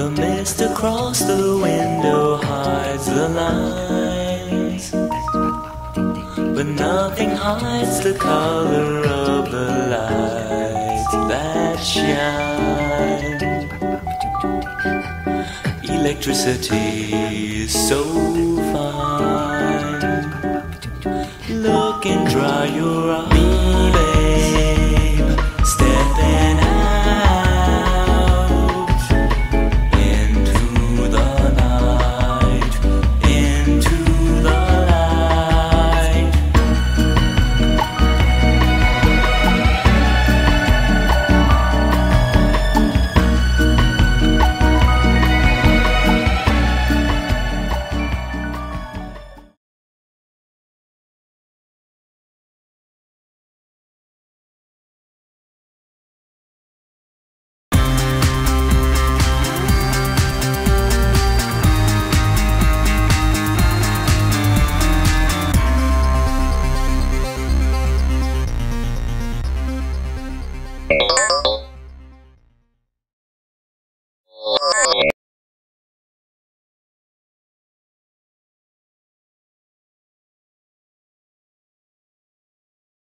The mist across the window hides the lines, but nothing hides the color of the light that shines Electricity is so fine. Look and dry your eyes.